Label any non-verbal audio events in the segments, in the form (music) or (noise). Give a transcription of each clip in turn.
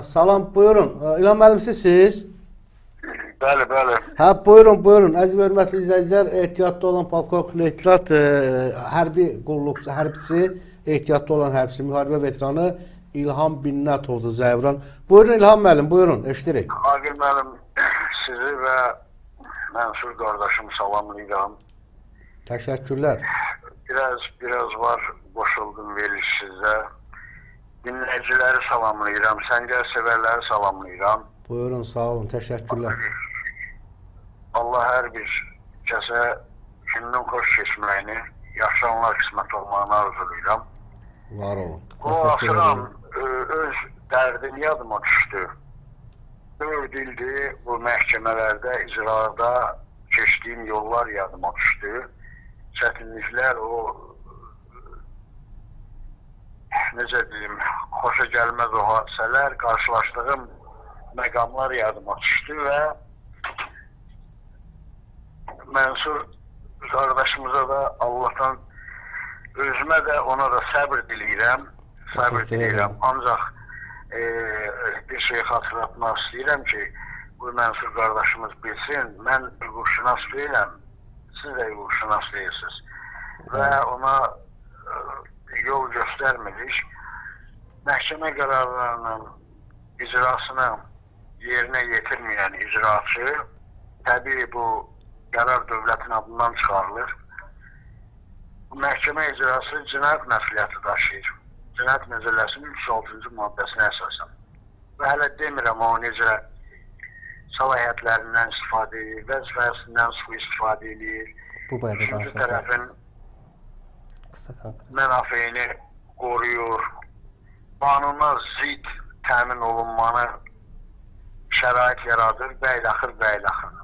Salam, buyurun. İlham müəllim sizsiz? Bəli, bəli. Hə, buyurun, buyurun. Əziz və hörmətli izləyicilər, ehtiyatda olan polkovnik leytenant e, hərbi qulluqçu, hərbçisi, ehtiyatda olan hərbçi, müharibə veteranı İlham Binnətovdur Zəvran. Buyurun İlham müəllim, buyurun, eşidirik. Agil müəllim, (clears throat) sizi və Mənsur qardaşımı salamlayıram. Təşəkkürlər. Biraz, biraz var qoşuldum veriş sizə. Dinləyiciləri salamlayıram, səngər sevərləri salamlayıram. Buyurun, sağ olun, təşəkkürlər. Allah hər bir kəsə gündən xoş keçməyini, yaxşı anlar qismət olmağını arzulayıram. Var olun. O asıram öz dərdini yadıma düşdü. 4 ildir bu məhkəmələrdə, icrada keçdiyim yollar yadıma düşdü. Çətinliklər, o necə deyim, xoşa gəlməz o hadisələr, qarşılaşdığım məqamlar yadıma düşdü və Mənsur qardaşımıza da Allahdan özümə də ona da səbr diləyirəm. Səbr diləyirəm. Ancaq e, bir şey xatırlatmaq istəyirəm ki, bu Mənsur qardaşımız bilsin, mən hüquqşünas deyiləm. Siz də hüquqşünas deyilsiniz. Və ona e, yol göstərmirik. Məhkəmə qərarlarının icrasını yerinə yetirməyən icraçı təbii bu qərar dövlətin adından çıxarılır. Bu məhkəmə icrası cinayət məsuliyyəti daşıyır. Cinayət Məcəlləsinin 306-cı maddəsinə əsasən. Və hələ demirəm o necə səlahiyyətlərindən istifadə edir, vəzifəsindən sui-istifadə edir. Bu barədə Üçüncü tərəfin mənafeyini qoruyur. Qanuna zid təmin olunmanı şərait yaradır, bəyləxir, bəyləxir.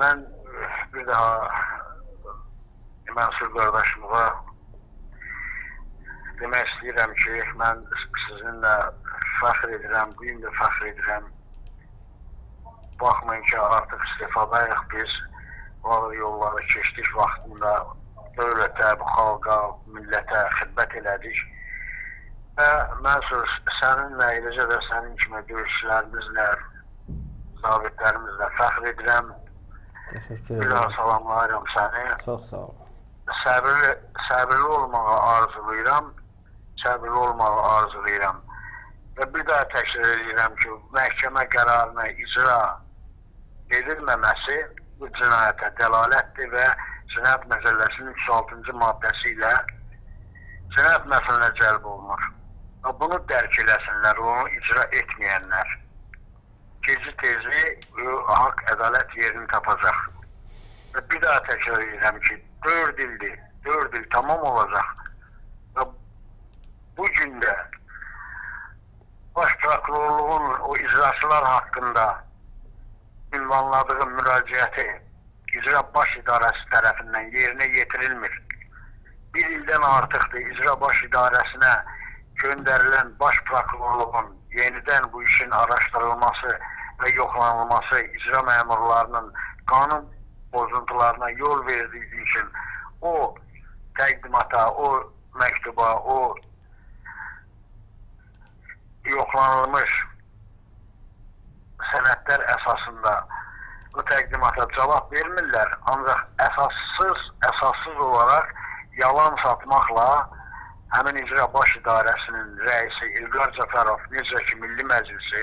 Mən eh, bir daha Mənsur qardaşımıza demək istəyirəm ki, mən sizinlə fəxr edirəm, bu gün də fəxr edirəm. Baxmayın ki, artıq istifadayıq biz, ağır yolları keçdik vaxtında dövlətə, bu xalqa, millətə xidmət elədik. Və Mənsur, səninlə, eləcə də sənin kimi döyüşçülərimizlə, zabitlərimizlə fəxr edirəm. Təşəkkür Bir daha edirəm. salamlayıram səni. Çox sağ olun. Səbirli, səbirli olmağı arzulayıram. Səbirli olmağı arzulayıram. Və bir daha təkrar edirəm ki, məhkəmə qərarını icra edilməməsi bu cinayətə dəlalətdir və Cinayət Məcəlləsinin 306-cı maddəsi ilə cinayət məhkəməsinə cəlb olunur. Və bunu dərk eləsinlər, onu icra etməyənlər. Geci-tezi e, haqq, ədalət yerini tapacaq. Və bir daha təkrar edirəm ki, 4 ildir, 4 il tamam olacaq. Və bu gün də baş prokurorluğun o icraçılar haqqında ünvanladığı müraciəti icra baş idarəsi tərəfindən yerinə yetirilmir. Bir ildən artıqdır icra baş idarəsinə göndərilən baş prokurorluğun yenidən bu işin araşdırılması və yoxlanılması icra məmurlarının qanun pozuntularına yol verdiyi üçün o təqdimata, o məktuba, o yoxlanılmış təqdimata cavab vermirlər. Ancaq əsassız, əsassız olaraq yalan satmaqla həmin icra baş idarəsinin rəisi İlqar Cəfərov, necə ki Milli Məclisi,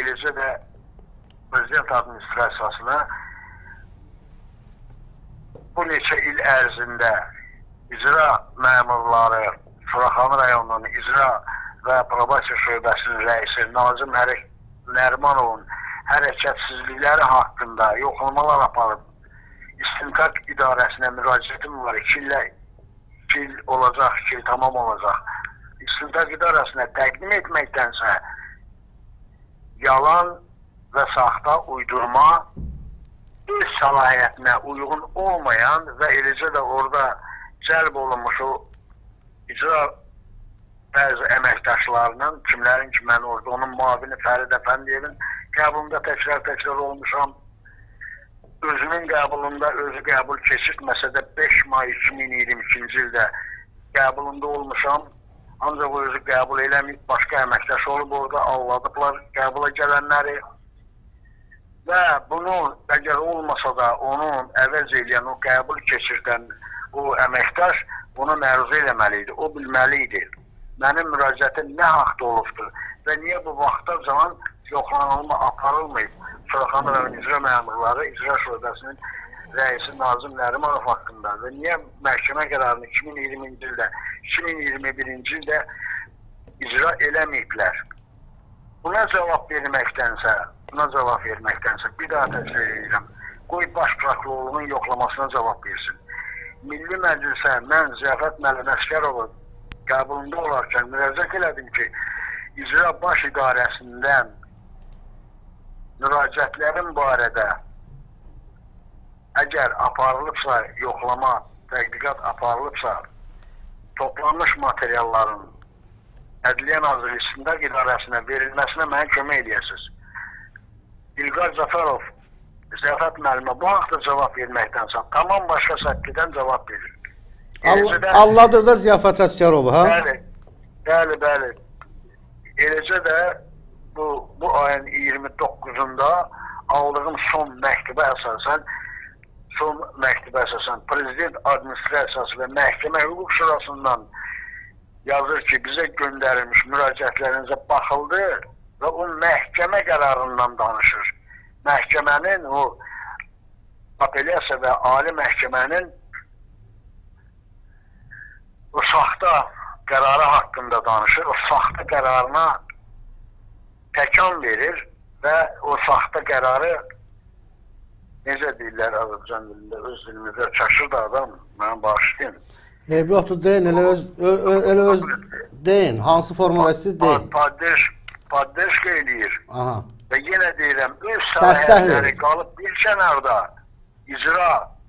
eləcə də Prezident administrasiyasına bu neçə il ərzində icra məmurları Suraxanı rayonunun icra və probasiya şöbəsinin rəisi Nazim Hərik Nərmanovun hərəkətsizlikləri haqqında yoxlamalar aparıb İstintaq idarəsinə müraciətim var. 2 illə 2 il olacaq, 2 il tamam olacaq. İstintaq idarəsinə təqdim etməkdənsə yalan və saxta uydurma öz səlahiyyətinə uyğun olmayan və eləcə də orada cəlb olunmuş o icra bəzi əməkdaşlarının, kimlərin ki, mən orada onun müavini Fərid Əfəndiyevin qəbulunda təkrar-təkrar olmuşam. Özünün qəbulunda özü qəbul keçirtməsə də 5 may 2022-ci ildə qəbulunda olmuşam. Ancaq o özü qəbul eləməyib, başqa əməkdaş olub orada avladıblar qəbula gələnləri. Və bunu əgər olmasa da onun əvəz edən, o qəbul keçirdən o əməkdaş ona məruz eləməli idi. O bilməli idi. Mənim müraciətim nə haqda olubdur və niyə bu vaxta zaman yoxlanılma aparılmayıb. Suraxan rayon icra məmurları icra şöbəsinin rəisi Nazim Nərimanov haqqında və niyə məhkəmə qərarını 2020-ci ildə, 2021-ci ildə icra eləməyiblər. Buna cavab verməkdənsə, buna cavab verməkdənsə bir daha təkrar edirəm. Qoy baş prokurorluğun yoxlamasına cavab versin. Milli Məclisə mən Ziyafət müəllim Əsgərovu qəbulunda olarkən müraciət elədim ki, icra baş idarəsindən müraciətlərin barədə əgər aparılıbsa yoxlama, tədqiqat aparılıbsa, toplanmış materialların Ədliyyə Nazirliyi İstintaq İdarəsinə verilməsinə mənə kömək edəsiniz. İlqar Zafarov Ziyafət müəllimə bu haqda cavab verməkdənsə tamam başqa səkidən cavab verir. Allah, Allahdır da Ziyafət Əsgərovu, ha? Bəli, bəli, bəli. Eləcə də bu, bu ayın 29-unda aldığım son məktubə əsasən son məktubə əsasən Prezident Administrasiyası və Məhkəmə Hüquq Şurasından yazır ki, bizə göndərilmiş müraciətlərinizə baxıldı və o məhkəmə qərarından danışır. Məhkəmənin o apellyasiya və ali məhkəmənin o saxta qərarı haqqında danışır. O saxta qərarına təkan verir və o saxta qərarı necə deyirlər Azərbaycan dilində, öz dilimizdə çaşır da adam, mənə bağışlayın. Eybi yoxdur, deyin, elə öz, ö, ö, elə öz deyin, hansı formada siz deyin. Paddeş, paddeş eləyir. Aha. Və yenə deyirəm, öz Dəstək sahələri verir. qalıb bir kənarda icra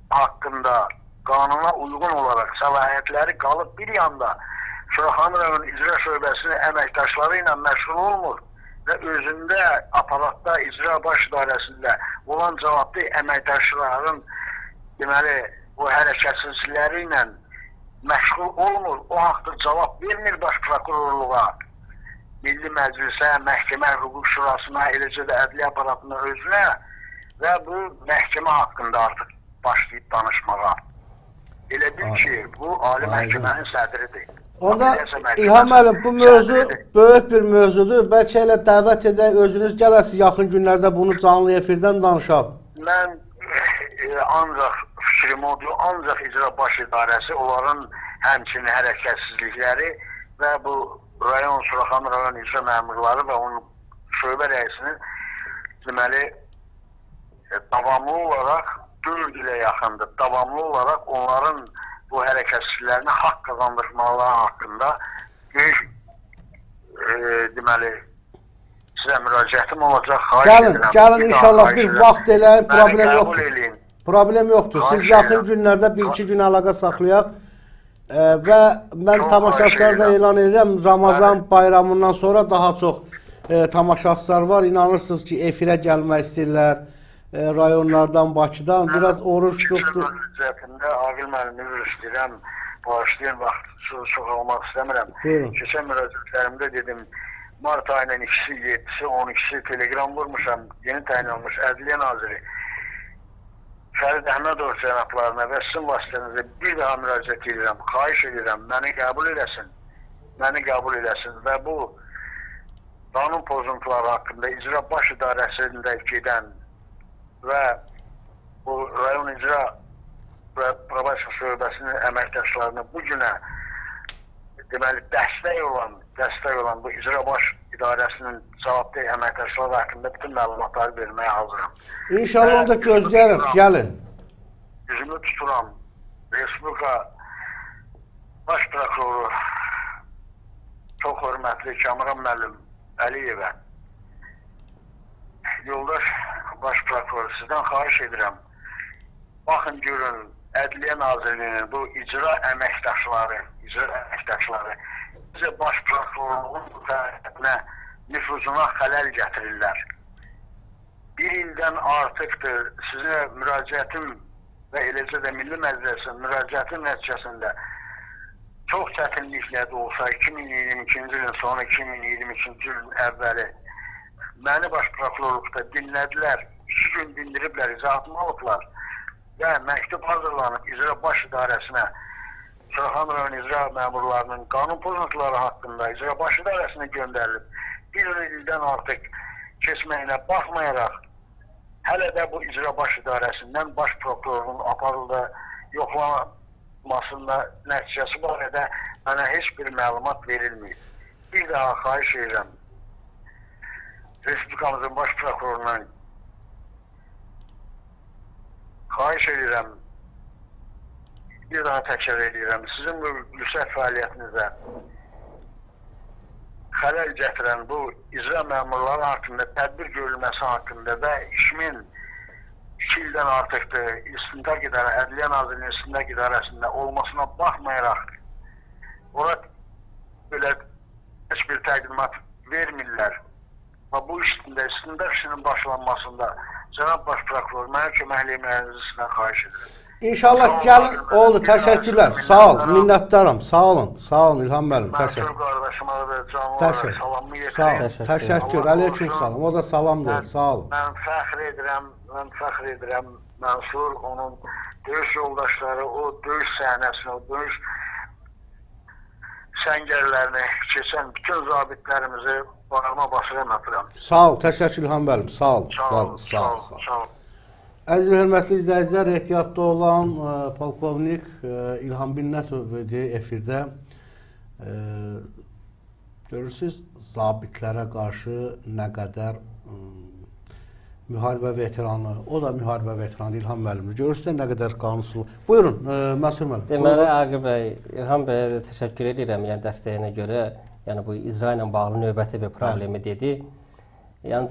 haqqında qanuna uyğun olaraq səlahiyyətləri qalıb bir yanda Şuraxan rayon icra şöbəsinin əməkdaşları ilə məşğul olmur və özündə aparatda icra baş idarəsində olan cavabdeh əməkdaşların deməli o hərəkətsizlikləri ilə məşğul olmur. O haqda cavab vermir baş prokurorluğa. Milli Məclisə, Məhkəmə Hüquq Şurasına, eləcə də ədliyyə aparatına özünə və bu məhkəmə haqqında artıq başlayıb danışmağa. Elə bil ki, bu Ali. Məhkəmənin sədridir. Onda İlham müəllim bu mövzu sədridir. böyük bir mövzudur. Bəlkə elə dəvət edək, özünüz gələsiz yaxın günlərdə bunu canlı efirdən danışaq. Mən e, ancaq fikrim odur, ancaq icra baş idarəsi onların həmçinin hərəkətsizlikləri və bu rayon Suraxan rayon icra məmurları və onun şöbə rəisinin deməli e, davamlı olaraq 4 ilə yaxındır. Davamlı olaraq onların bu hərəkətsizliklərinə haqq qazandırmaları haqqında böyük e, deməli sizə müraciətim olacaq. Xahiş Gəlin, edirəm. gəlin Bir daha inşallah xahiş bir edirəm. vaxt eləyin, Məni problem qəbul yoxdur. eləyin. Problem yoxdur. Siz Xahiş yaxın edirəm. günlərdə 1-2 gün əlaqə saxlayaq. E, və mən Çox tamaşaçılara da xahiş edirəm. elan edirəm, Ramazan bayramından sonra daha çox e, tamaşaçılar var. İnanırsınız ki, efirə gəlmək istəyirlər e, rayonlardan, Bakıdan. Biraz oruç tutdu. Cəhətində Aqil müəllimi üzr istəyirəm. Bağışlayın, vaxt çox, çox almaq istəmirəm. Buyurun. Keçən müraciətlərimdə dedim, mart ayının 2-si, 7-si, 12-si telegram vurmuşam. Yeni təyin olmuş Ədliyyə Naziri. Fərid Əhmədov cənablarına və sizin vasitənizə bir daha müraciət edirəm. Xahiş edirəm, məni qəbul eləsin. Məni qəbul eləsin və bu qanun pozuntuları haqqında icra baş idarəsində gedən və bu rayon icra və probasiya şöbəsinin əməkdaşlarına bu günə deməli dəstək olan, dəstək olan bu icra baş idarəsinin cavabdeh əməkdaşları haqqında bütün məlumatları verməyə hazıram. İnşallah onda gözləyərəm. Gəlin. Üzümü tuturam. Respublika baş prokuroru çox hörmətli Kamran müəllim Əliyevə yoldaş baş prokuror sizdən xahiş edirəm. Baxın görün Ədliyyə Nazirliyinin bu icra əməkdaşları, icra əməkdaşları bizə baş prokurorluğun fəaliyyətinə, nüfuzuna xələl gətirirlər. Bir ildən artıqdır sizə müraciətim və eləcə də Milli Məclisin müraciətin nəticəsində çox çətinliklə də olsa 2022-ci ilin sonu 2023-cü ilin əvvəli məni baş prokurorluqda dinlədilər. 2 gün dindiriblər, izahatımı alıblar və məktub hazırlanıb icra baş idarəsinə Şirxan rayon icra məmurlarının qanun pozuntuları haqqında icra baş idarəsinə göndərilib. Bir ildən artıq keçməyinə baxmayaraq hələ də bu icra baş idarəsindən baş prokurorun aparıldığı yoxlamasında nəticəsi barədə mənə heç bir məlumat verilməyib. Bir daha xahiş edirəm. Respublikamızın baş prokurorundan xahiş edirəm. Bir daha təkrar edirəm. Sizin bu yüksək fəaliyyətinizə xələl gətirən bu icra məmurları haqqında tədbir görülməsi haqqında və işimin 2 ildən artıqdır istintaq idarə, Ədliyyə Nazirliyinin istintaq idarəsində olmasına baxmayaraq ora belə heç bir təqdimat vermirlər. Və bu işində istintaq işinin başlanmasında cənab baş prokuror mənə köməkləməyinizi sizdən xahiş edirəm. İnşallah gəlin. Oldu. Təşəkkürlər. Sağ ol. Minnətdaram. Sağ olun. Sağ olun İlham müəllim. Təşəkkür. qardaşıma da canlı olaraq salamımı Sağ ol. Təşəkkür. Olsun. salam. O da salam deyir. Sağ olun. Mən fəxr edirəm, mən fəxr edirəm Mənsur, onun döyüş yoldaşları, o döyüş səhnəsini, o döyüş səngərlərini keçən bütün zabitlərimizi barama basıram öpürəm. Sağ ol. Təşəkkür İlham müəllim. Sağ ol. Sağ ol, sağ ol, Sağ ol. sağ ol. Əziz və hörmətli izləyicilər, ehtiyatda olan ə, polkovnik ə, İlham Binnətov idi efirdə. Ə, görürsüz, zabitlərə qarşı nə qədər ə, müharibə veteranı, o da müharibə veteranı İlham müəllimdir. Görürsüz nə qədər qanunsuz. Buyurun, ə, Məsud müəllim. Deməli Aqib bəy, İlham bəyə də təşəkkür edirəm, yəni dəstəyinə görə. Yəni bu icra ilə bağlı növbəti bir problemi dedi. Yəni